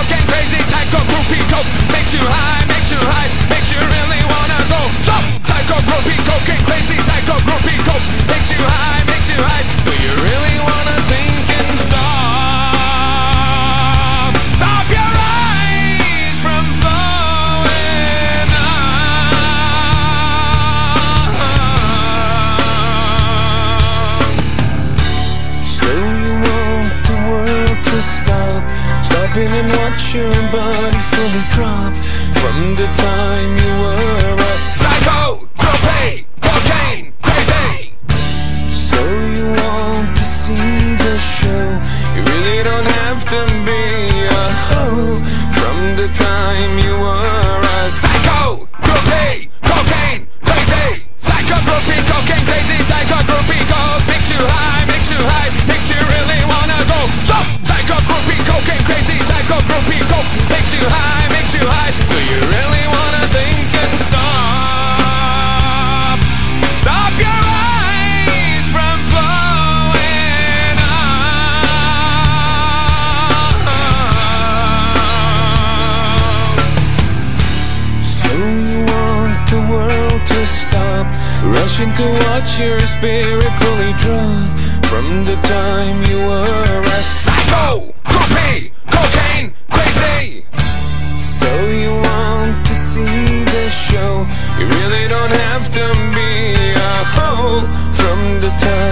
psycho, crazy, psycho, groupie coke. Makes you high, makes you high, makes you really wanna go. Stop! Psycho, groupie coke, gang crazy. In and watch your body fully drop From the time you were a Psycho, groupie, cocaine, crazy. So you want to see the show? You really don't have to be a hoe. From the time you were a Psycho, Rushing to watch your spirit fully drop From the time you were a Psycho, groupie, cocaine, crazy. So you want to see the show. You really don't have to be a hoe. From the time